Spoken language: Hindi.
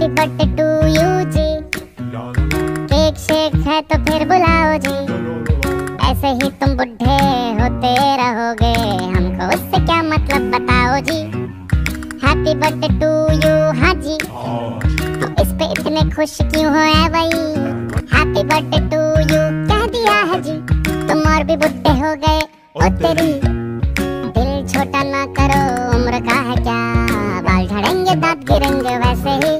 Happy birthday to you ji. Cake shake है तो फिर बुलाओ जी। ऐसे ही तुम बुढ़े होते रहोगे हमको उससे क्या मतलब बताओ जी? हैप्पी बर्थडे टू यू हाँ जी। तो इस पे इतने खुश क्यों हो है भाई? हैप्पी बर्थडे टू यू कह दिया है जी। तुम और भी बुढ़े हो गए ओ तेरी। दिल छोटा ना करो उम्र का है क्या? बाल झड़ेंगे दांत गिरेंगे वैसे ही।